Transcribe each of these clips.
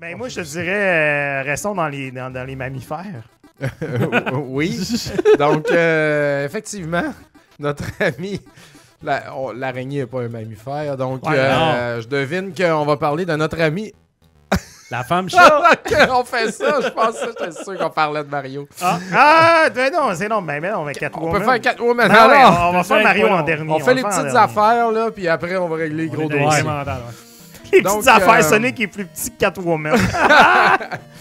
Ben, moi, je te dirais, euh, restons dans les, dans, dans les mammifères. oui. Donc, euh, effectivement, notre ami. la- L'araignée n'est pas un mammifère. Donc, Ouais, euh, je devine qu'on va parler de notre ami. La femme chat. on fait ça, je pense que j'étais sûr qu'on parlait de Mario. Ah, ah ben non, c'est non, ben, ben non, mais On Catwoman. peut faire Catwoman Ben ouais, alors. on va faire Mario quoi, en dernier. On fait va les le faire petites dernier. affaires, là, puis après, on va régler les On gros est dans les dossiers. ouais. Les Donc, petites affaires, euh, Sonic est plus petit que Catwoman.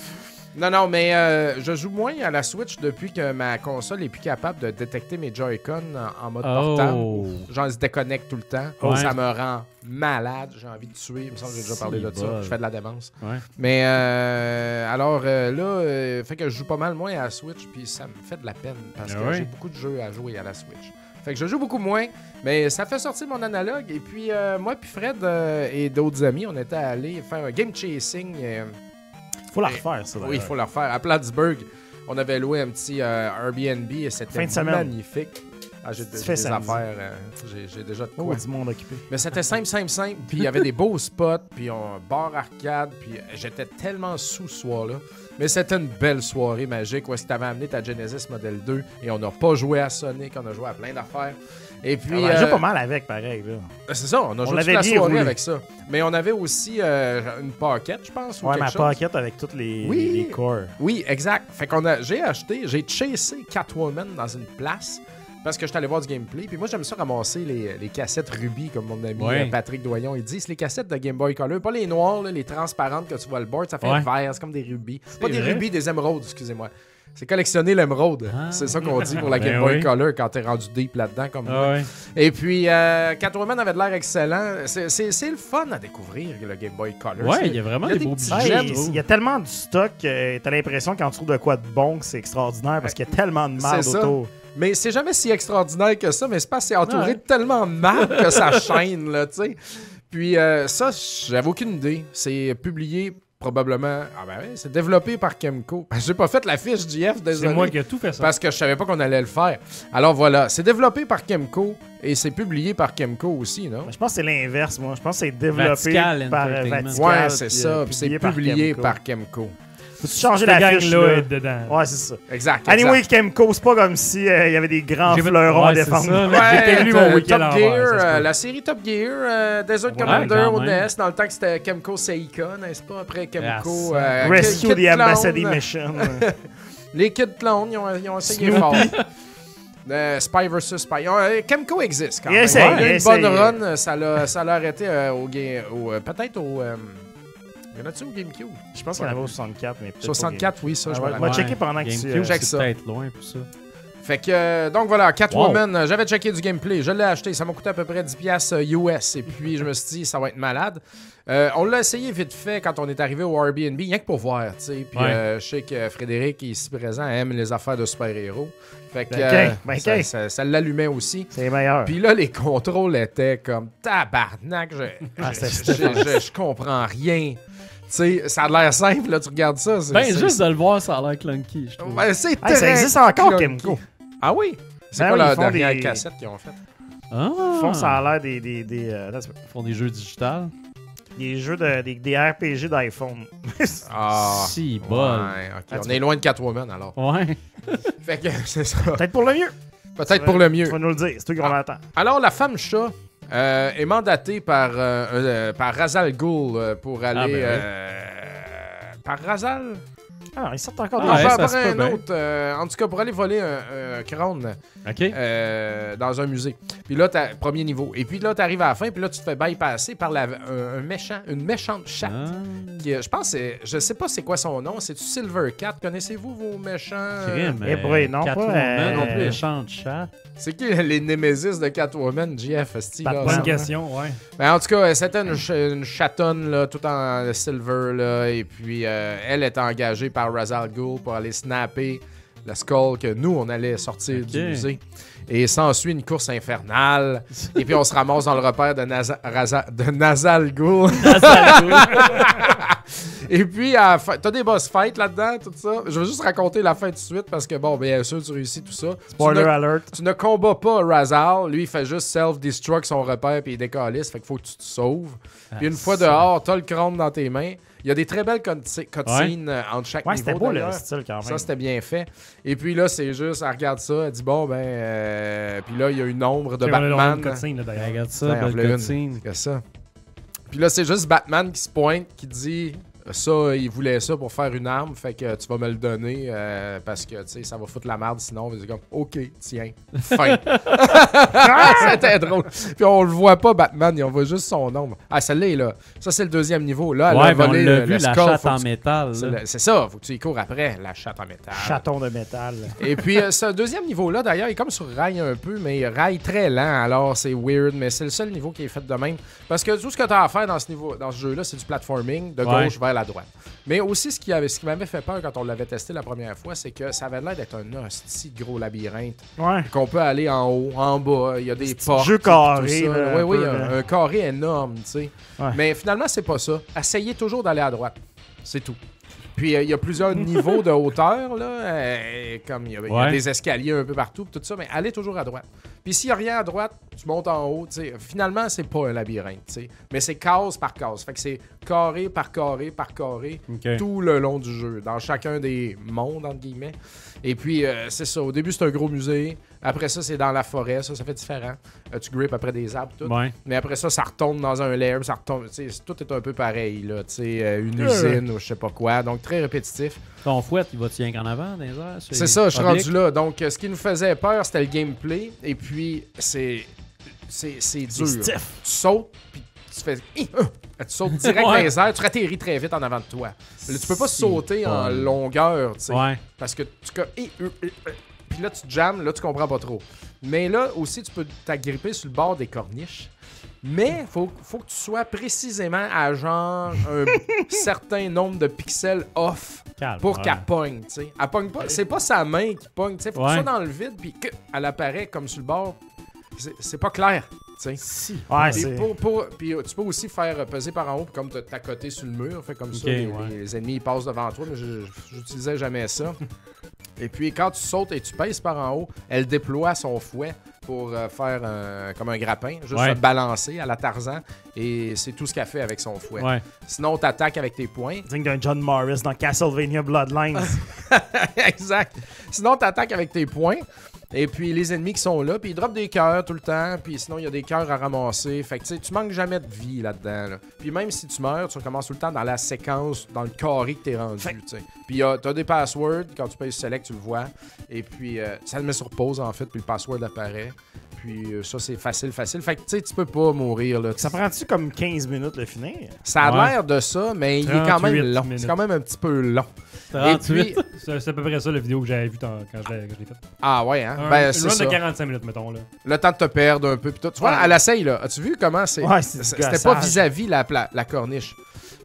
Non, non, mais euh, je joue moins à la Switch depuis que ma console est plus capable de détecter mes Joy-Con en, en mode portable. Oh. Genre, ils se déconnectent tout le temps. Ouais. Ça me rend malade. J'ai envie de tuer. Il me semble que j'ai déjà parlé de ça. Je fais de la démence. Ouais. Mais euh, alors euh, là, euh, fait que je joue pas mal moins à la Switch, puis ça me fait de la peine parce que ouais? j'ai beaucoup de jeux à jouer à la Switch. Fait que je joue beaucoup moins, mais ça fait sortir mon analogue. Et puis euh, moi, puis Fred euh, et d'autres amis, on était allés faire un game chasing. euh, Faut la refaire, ça. oui, il faut le refaire. À Plattsburgh, on avait loué un petit euh, Airbnb et c'était magnifique. Ah, j'ai des samedi. affaires, euh, j'ai déjà de Oh, quoi. du monde occupé. Mais c'était simple, simple, simple. Puis il y avait des beaux spots, puis on bar arcade, puis euh, j'étais tellement sous ce soir-là. Mais c'était une belle soirée magique où est-ce que t'avais amené ta Genesis Model 2 et on n'a pas joué à Sonic, on a joué à plein d'affaires. Et puis, on a déjà euh, pas mal avec, pareil. Là. c'est ça, on a joué toute la soirée roulé. avec ça. Mais on avait aussi euh, une pocket, je pense, ou Ouais, quelque ma chose. pocket avec tous les, Oui. les, les corps. Oui, exact. Fait qu'on a, j'ai acheté, j'ai chassé Catwoman dans une place parce que je suis allé voir du gameplay. Puis moi, j'aime ça ramasser les, les cassettes Ruby, comme mon ami Ouais. euh, Patrick Doyon. Il dit c'est les cassettes de Game Boy Color, pas les noires, là, les transparentes que tu vois le board. Ça fait Ouais. vert, c'est comme des rubis. Pas des vrai? rubis, des émeraudes, excusez-moi. C'est collectionner l'émeraude. Ah. C'est ça qu'on dit pour la Ben Game Boy oui. Color quand t'es rendu deep là-dedans comme moi. Ah. Et puis, euh, Catwoman avait de l'air excellent. C'est, le fun à découvrir, le Game Boy Color. Ouais, il y a vraiment il y a des des beaux budgets. il y a tellement du stock que t'as l'impression quand tu trouves de quoi de bon que c'est extraordinaire parce qu'il y a tellement de mal autour. Mais c'est jamais si extraordinaire que ça, mais c'est pas c'est entouré Ouais. de tellement de marques que ça chaîne, là, tu sais. Puis euh, ça, j'avais aucune idée. C'est publié probablement. Ah ben oui, c'est développé par Kemco. J'ai pas fait la fiche JF, C'est désolé. moi qui ai tout fait ça. Parce que je savais pas qu'on allait le faire. Alors voilà, c'est développé par Kemco et c'est publié par Kemco aussi, non? Je pense que c'est l'inverse, moi. Je pense que c'est développé Vatical par euh, Entertainment. Vatical. Ouais, c'est ça. euh, puis c'est publié par Kemco. Faut-tu changer la fiche, là? est dedans. Ouais, c'est ça. Exact. Anyway, exact. Kemco, c'est pas comme si euh, il y avait des grands fleurons à Ouais, défendre. Ouais, J'ai perdu mon euh, week-end Top Gear, euh, la série Top Gear, euh, Desert Ouais, Commander au. NES, dans le temps que c'était Kemco Seika, n'est-ce pas? Après Kemco. Ah, euh, Rescue Kid the Ambassador Clone. Mission. Les Kid Clones, ils ont, ils ont essayé fort. Euh, Spy vs Spy. Euh, Kemco existe quand Il même. essaye, Il y a il une bonne run, ça l'a ça l'a arrêté euh, au, au euh, peut-être au. Y en a-tu au GameCube? Je pense qu'il y en avait au 64, mais peut-être pas 64, oui, ça, Ah je ouais, me moi, rappelle. checker pendant que tu, GameCube, euh, c'est peut-être loin pour ça. Fait que, euh, donc voilà, Catwoman, j'avais checké du gameplay, je l'ai acheté, ça m'a coûté à peu près 10$ piastres, euh, US, et puis je me suis dit, ça va être malade. Euh, on l'a essayé vite fait quand on est arrivé au Airbnb, rien que pour voir, tu sais. Puis Ouais. euh, je sais que Frédéric, ici présent, aime les affaires de super-héros. Fait que Ben, euh, ben, ça, ok. ça- ça l'allumait aussi. C'est meilleur. Puis là, les contrôles étaient comme tabarnak, je, Ah, je comprends rien. Tu sais, ça a l'air simple, là, tu regardes ça. c'est- Ben, c'est- juste de le voir, ça a l'air clunky, je trouve. Ouais, c'est Hey, ça existe encore. Kemco. Ah oui? C'est Ben quoi oui, la ils font dernière des- cassette qu'ils ont faite? Ah! Ils font ça a l'air des, des, des, euh, là, Ils font des jeux digitales. des jeux de, des, des RPG d'iPhone. Ah, Si, ouais. Ah, On est loin de Catwoman alors. Ouais. Fait que c'est ça. Peut-être pour le mieux. Peut-être pour le mieux. Tu vas nous le dire, c'est toi qui Ah. va attend. Alors, la femme chat euh, est mandatée par, euh, euh, par Razal Ghul euh, pour aller. ben oui. euh, par Razal? Ah, ils sortent encore Ah, de Non, ouais, par, ça par se un autre. euh, en tout cas, pour aller voler un, un crâne euh, dans un musée. Puis là, t'as premier niveau. Et puis là, t'arrives à la fin, puis là, tu te fais bypasser par la, un, un méchant, une méchante chatte. Ah. qui, euh, je pense, je sais pas c'est quoi son nom. C'est-tu Silver Cat? Connaissez-vous vos méchants? euh, Crime. Eh boy, non, pas, Catwoman euh, non plus. Méchante chat. C'est qui les némésis de Catwoman, JF, Steve? Pas de bonne question, ouais. Ben, en tout cas, c'était une, ch- une chatonne, là, tout en silver, là, et puis euh, elle est engagée par Razal Ghul pour aller snapper le skull que nous, on allait sortir du musée. Et s'ensuit une course infernale, et puis on se ramasse dans le repère de, Raza- de Nazal Ghul. Et puis, à la fin, t'as des boss fights là-dedans, tout ça. Je vais juste raconter la fin tout de suite parce que, bon, bien sûr, tu réussis tout ça. Spoiler tu, ne, alert. tu ne combats pas Razal. Lui, il fait juste self-destruct son repère puis il décalisse. Fait qu'il faut que tu te sauves. Puis une fois dehors, t'as le crâne dans tes mains. Il y a des très belles cutscenes cutscenes, euh, entre chaque Ouais, c'était niveau. beau le style quand même. Ça, c'était bien fait. Et puis là, c'est juste, elle regarde ça, elle dit bon, ben. euh, Puis là, il y a une ombre de Batman. une cutscene, là, d'ailleurs. Regarde ça, Ouais, belle cutscene. que ça. Puis là, c'est juste Batman qui se pointe, qui dit ça, il voulait ça pour faire une arme, fait que tu vas me le donner euh, parce que tu sais, ça va foutre la merde sinon. C'est comme ok, tiens, fin. C'était drôle. Puis on le voit pas, Batman, on voit juste son ombre. Ah, celle-là est là. Ça, c'est le deuxième niveau. Là, elle a Ouais, on volé l'a le, vu, le la chatte en tu- métal. c'est ça, faut que tu y cours après, la chatte en métal. Chaton de métal. Et puis, euh, ce deuxième niveau-là, d'ailleurs, il est comme sur rail un peu, mais rail très lent, alors c'est weird, mais c'est le seul niveau qui est fait de même. Parce que tout ce que tu as à faire dans ce, niveau, dans ce jeu-là, c'est du platforming de Ouais. gauche vers la droite. Mais aussi, ce qui, avait, ce qui m'avait fait peur quand on l'avait testé la première fois, c'est que ça avait l'air d'être un hostie gros labyrinthe. Ouais. Qu'on peut aller en haut, en bas, il y a des portes. jeu tout carré, ça. oui, un oui, un, carré énorme, tu sais. Ouais. Mais finalement, c'est pas ça. Essayez toujours d'aller à droite. C'est tout. Puis euh, il y a plusieurs niveaux de hauteur, là. euh, comme il y, a, y des escaliers un peu partout, tout ça, mais allez toujours à droite. Puis s'il n'y a rien à droite, tu montes en haut. tu sais. Finalement, c'est pas un labyrinthe, tu sais. mais c'est case par case. Fait que c'est carré par carré par carré tout le long du jeu, dans chacun des mondes, entre guillemets. Et puis, euh, c'est ça. Au début, c'est un gros musée. Après ça, c'est dans la forêt. Ça, ça fait différent. Euh, tu grippes après des arbres, tout. Ouais. Mais après ça, ça retombe dans un lair, ça retombe. Tout est un peu pareil, là. tu sais, euh, une usine ou je sais pas quoi. Donc, très répétitif. Ton fouette, il va-tu rien qu'en avant dans les airs? C'est ça, je suis rendu là. Donc, euh, ce qui nous faisait peur, c'était le gameplay. Et puis, c'est. C'est dur. Tu sautes, puis tu fais. Ah! Tu sautes direct dans les airs, tu atterris très vite en avant de toi. Là, tu peux pas sauter en longueur, tu sais. Ouais. Parce que tu. Puis là, tu jammes, là, tu comprends pas trop. Mais là aussi, tu peux t'agripper sur le bord des corniches. Mais faut, faut que tu sois précisément à genre un certain nombre de pixels off Calme. pour ouais. qu'elle pogne, tu sais. Elle pogne pas. C'est pas sa main qui pogne, tu sais. Faut que tu sois dans le vide, puis qu'elle apparaît comme sur le bord. C'est pas clair, tu sais. Si. Ouais, Puis, c'est. pour- pour- puis, euh, tu peux aussi faire peser par en haut, comme t'as ta côté sur le mur, fait comme ça, les, ouais. les ennemis ils passent devant toi, mais j'utilisais jamais ça. Et puis quand tu sautes et tu pèses par en haut, elle déploie son fouet pour euh, faire un- comme un grappin, juste Ouais. se balancer à la Tarzan, et c'est tout ce qu'elle fait avec son fouet. Ouais. Sinon, t'attaques avec tes poings. Digne d'un John Morris dans Castlevania Bloodlines. exact. Sinon, t'attaques avec tes poings. Et puis les ennemis qui sont là, puis ils droppent des cœurs tout le temps, puis sinon il y a des cœurs à ramasser. Fait que tu sais, tu manques jamais de vie là-dedans. là. Puis même si tu meurs, tu recommences tout le temps dans la séquence, dans le carré que t'es rendu. Puis a- t'as des passwords, quand tu payes select, tu le vois. Et puis euh, ça le met sur pause en fait, puis le password apparaît. Puis euh, ça c'est facile, facile. Fait que tu sais, tu peux pas mourir là. ça prend-tu comme 15 minutes le finir? Ça a Ouais. l'air de ça, mais il est quand même 38 long. minutes. C'est quand même un petit peu long. 38. Et puis, C'est à peu près ça la vidéo que j'avais vue quand je l'ai faite. ah ouais, hein? Un- ben une c'est run ça. de 45 minutes, mettons. Là. Le temps de te perdre un peu. Puis tout. Tu vois, Ouais. elle essaye, là. As-tu vu comment c'est. Ouais, C'était pas vis-à-vis la, la corniche?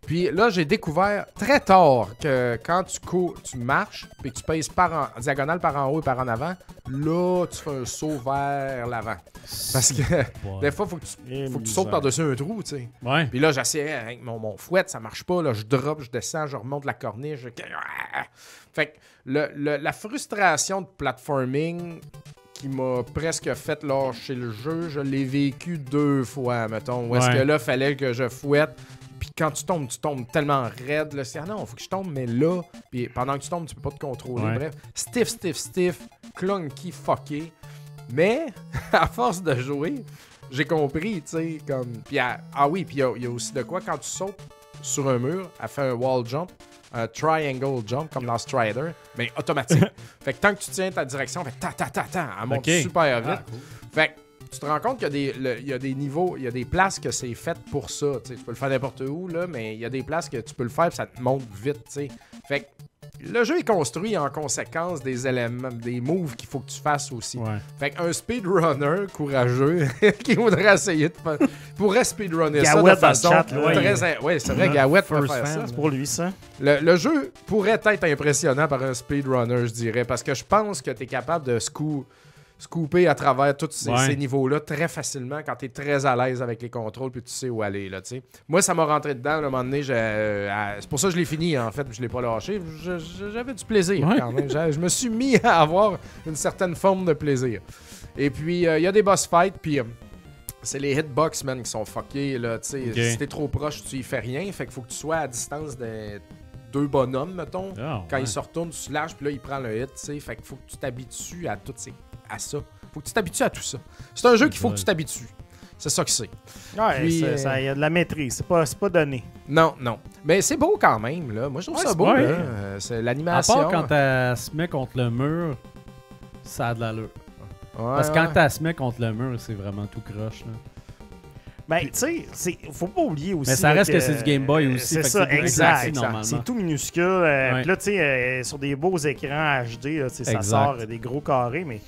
Puis là, j'ai découvert très tard que quand tu cours, tu marches, puis que tu pèses par en, diagonale par en haut et par en avant, là, tu fais un saut vers l'avant. Parce que des fois, faut que tu, faut que tu sautes par-dessus un trou, tu sais. Ouais. Puis là, j'essayais avec mon, mon fouet, ça marche pas. Là, je drop, je descends, je remonte la corniche. je- Fait que le- le- la frustration de platforming qui m'a presque fait lâcher le jeu, je l'ai vécu deux fois, mettons. Où est-ce Ouais. que là, fallait que je fouette. Puis quand tu tombes, tu tombes tellement raide. Là, c'est ah non, faut que je tombe, mais là. Puis pendant que tu tombes, tu peux pas te contrôler. Ouais. Bref, stiff, stiff, stiff, clunky, fucké. Mais à force de jouer, j'ai compris, tu sais, comme. Puis à- ah oui, puis il y, a- il y a aussi de quoi quand tu sautes sur un mur, elle fait un wall jump, un triangle jump comme dans Strider, mais automatique. fait que tant que tu tiens ta direction, fait ta ta ta ta, elle monte super vite. Ah, cool. Fait que tu te rends compte qu'il y y a des niveaux, il y a des places que c'est fait pour ça. tu peux le faire n'importe où, là, mais il y a des places que tu peux le faire et ça te monte vite. tu sais. Fait que le jeu est construit en conséquence des éléments, des moves qu'il faut que tu fasses aussi. Ouais. Fait qu'un speedrunner courageux qui voudrait essayer de faire, pourrait speedrunner ça de Gawette façon chat, très... Ouais, c'est vrai, Gawette peut First faire fan, ça. C'est pour lui, ça. Le, le jeu pourrait être impressionnant par un speedrunner, je dirais, parce que je pense que tu es capable de, scoo- scooper à travers tous ces, Ouais. ces niveaux-là très facilement quand tu es très à l'aise avec les contrôles puis tu sais où aller. Là. Moi, ça m'a rentré dedans. là, à un moment donné, euh, c'est pour ça que je l'ai fini, en fait. Je l'ai pas lâché. J'avais du plaisir Ouais. quand même. Je me suis mis à avoir une certaine forme de plaisir. Et puis, euh, il y a des boss fights, puis... euh, c'est les hitbox, man, qui sont fuckés, là, tu sais. Ok. Si t'es trop proche, tu y fais rien. Fait qu'il faut que tu sois à distance de deux bonhommes, mettons. Ah, Quand ouais. il se retourne, tu lâches, puis là, il prend le hit, tu sais. Fait qu'il faut que tu t'habitues à tout ces... à ça. Faut que tu t'habitues à tout ça. C'est un jeu qu'il faut que tu t'habitues. C'est ça que c'est. Ouais, euh, il y a de la maîtrise. C'est pas, c'est pas donné. Non, non. Mais c'est beau quand même, là. Moi, je trouve Ouais, ça c'est beau. Euh, C'est À l'animation. part quand elle se met contre le mur, ça a de l'allure. Ouais, Parce que quand elle se met contre le mur, c'est vraiment tout croche. Là. Ben, tu sais, c'est- faut pas oublier aussi. Mais ça là, reste que c'est du Game Boy aussi, C'est ça, exact. C'est tout minuscule. euh, Ouais. Là, tu sais, euh, sur des beaux écrans HD, là, tu sais, ça sort des gros carrés, mais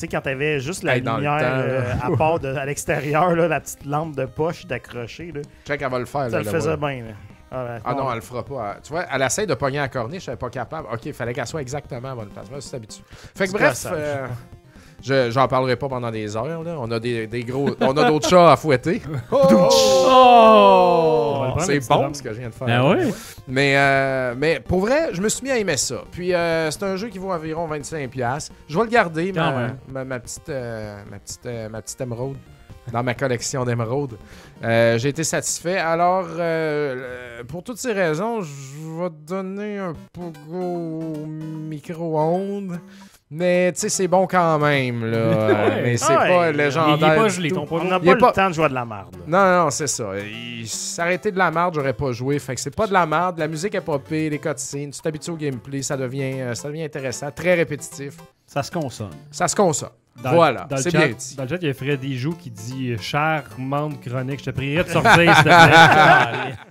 sais, quand t'avais juste la Hey, dans le lumière temps, euh, à part de- à l'extérieur, là, la petite lampe de poche d'accrocher, là, Check, elle va le faire, là. ça le là, faisait voilà. bien. là. Ah, ouais, Ah non, elle le fera pas. Tu vois, elle essaie de pogner la corniche, elle est pas capable. Ok, il fallait qu'elle soit exactement à la bonne place. Moi, c'est habitué. Fait que bref, gossage. euh, je, j'en parlerai pas pendant des heures. Là. On a des, des gros. On a d'autres chats à fouetter. Le prendre, C'est bon ce que je viens de faire. Ben oui. Mais, euh, mais pour vrai, je me suis mis à aimer ça. Puis euh, c'est un jeu qui vaut environ 25$. Je vais le garder, ma, ma, ma petite, euh, ma, petite, euh, ma petite émeraude, dans ma collection d'émeraudes. Euh, J'ai été satisfait. Alors, euh, pour toutes ces raisons, je vais te donner un Pogo micro-ondes. Mais tu sais, c'est bon quand même. Là. Ouais. Mais c'est Ouais, pas il- il est légendaire. Il est pas gelé, ton On n'a pas le temps de jouer à de la merde. Non, non, c'est ça. Il s'arrêtait de la merde, j'aurais pas joué. Fait que c'est pas de la merde. La musique est pas pire, les cutscenes, tu t'habitues au gameplay, ça devient, euh, ça devient intéressant, très répétitif. Ça se consomme. Ça se consomme. Dans- voilà, dans le c'est bien dit. Dans le chat, il y a Freddy Joue qui dit euh, Charmante chronique, je te prierai de sortir, s'il te plaît.